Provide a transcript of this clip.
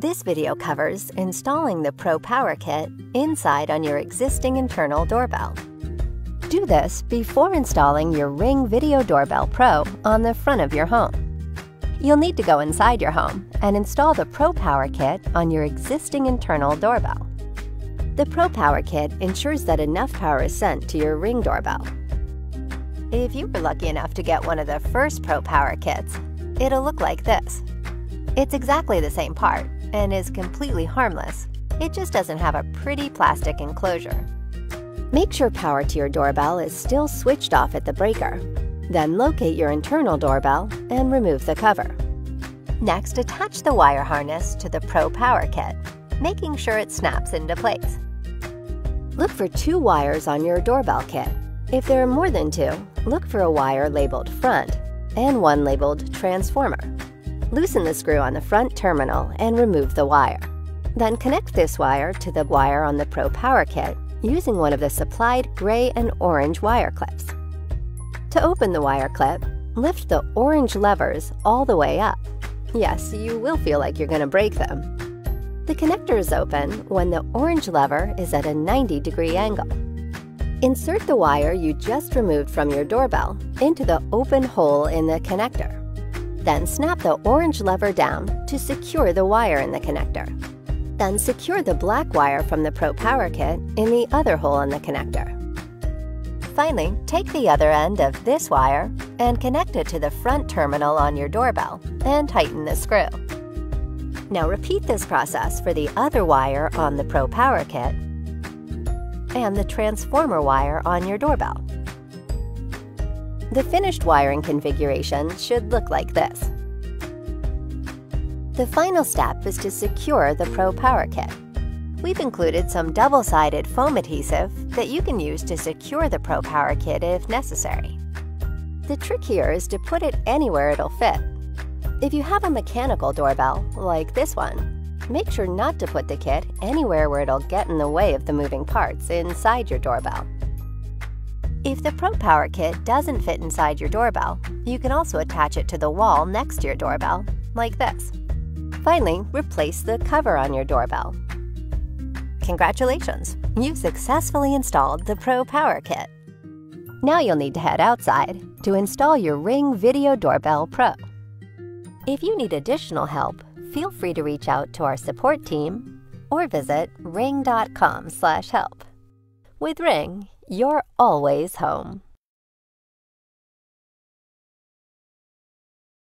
This video covers installing the Pro Power Kit inside on your existing internal doorbell. Do this before installing your Ring Video Doorbell Pro on the front of your home. You'll need to go inside your home and install the Pro Power Kit on your existing internal doorbell. The Pro Power Kit ensures that enough power is sent to your Ring doorbell. If you were lucky enough to get one of the first Pro Power Kits, it'll look like this. It's exactly the same part and is completely harmless. It just doesn't have a pretty plastic enclosure. Make sure power to your doorbell is still switched off at the breaker. Then locate your internal doorbell and remove the cover. Next, attach the wire harness to the Pro Power Kit, making sure it snaps into place. Look for two wires on your doorbell kit. If there are more than two, look for a wire labeled front and one labeled transformer. Loosen the screw on the front terminal and remove the wire. Then connect this wire to the wire on the Pro Power Kit using one of the supplied gray and orange wire clips. To open the wire clip, lift the orange levers all the way up. Yes, you will feel like you're going to break them. The connector is open when the orange lever is at a 90 degree angle. Insert the wire you just removed from your doorbell into the open hole in the connector. Then snap the orange lever down to secure the wire in the connector. Then secure the black wire from the Pro Power Kit in the other hole in the connector. Finally, take the other end of this wire and connect it to the front terminal on your doorbell and tighten the screw. Now repeat this process for the other wire on the Pro Power Kit and the transformer wire on your doorbell. The finished wiring configuration should look like this. The final step is to secure the Pro Power Kit. We've included some double-sided foam adhesive that you can use to secure the Pro Power Kit if necessary. The trick here is to put it anywhere it'll fit. If you have a mechanical doorbell, like this one, make sure not to put the kit anywhere where it'll get in the way of the moving parts inside your doorbell. If the Pro Power Kit doesn't fit inside your doorbell, you can also attach it to the wall next to your doorbell, like this. Finally, replace the cover on your doorbell. Congratulations! You've successfully installed the Pro Power Kit. Now you'll need to head outside to install your Ring Video Doorbell Pro. If you need additional help, feel free to reach out to our support team or visit ring.com/help. With Ring, you're always home.